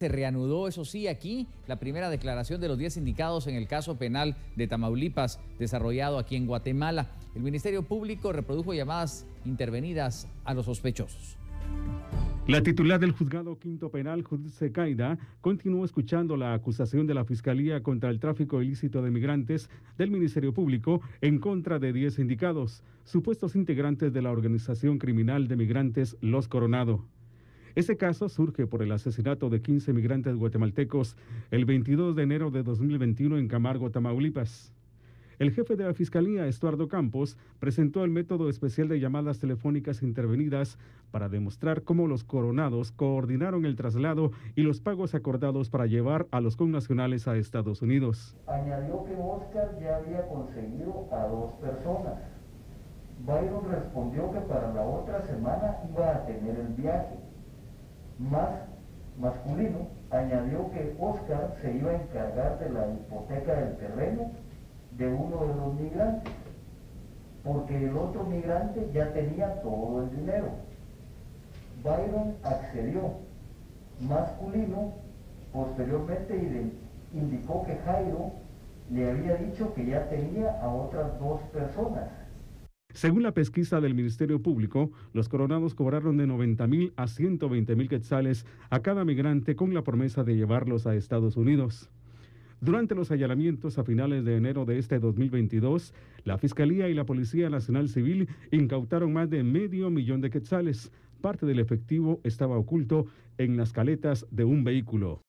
Se reanudó, eso sí, aquí la primera declaración de los 10 indicados en el caso penal de Tamaulipas desarrollado aquí en Guatemala. El Ministerio Público reprodujo llamadas intervenidas a los sospechosos. La titular del juzgado quinto penal, Judith Secaida, continuó escuchando la acusación de la Fiscalía contra el tráfico ilícito de migrantes del Ministerio Público en contra de 10 indicados, supuestos integrantes de la organización criminal de migrantes Los Coronado. Este caso surge por el asesinato de 15 migrantes guatemaltecos el 22 de enero de 2021 en Camargo, Tamaulipas. El jefe de la Fiscalía, Estuardo Campos, presentó el método especial de llamadas telefónicas intervenidas para demostrar cómo los coronados coordinaron el traslado y los pagos acordados para llevar a los connacionales a Estados Unidos. Añadió que Oscar ya había conseguido a dos personas. Byron respondió que para la otra semana iba a tener el viaje más masculino, añadió que Oscar se iba a encargar de la hipoteca del terreno de uno de los migrantes, porque el otro migrante ya tenía todo el dinero. Byron accedió. Masculino posteriormente indicó que Jairo le había dicho que ya tenía a otras dos personas según la pesquisa del Ministerio Público, los coronados cobraron de 90 mil a 120 mil quetzales a cada migrante con la promesa de llevarlos a Estados Unidos. Durante los allanamientos a finales de enero de este 2022, la Fiscalía y la Policía Nacional Civil incautaron más de medio millón de quetzales. Parte del efectivo estaba oculto en las caletas de un vehículo.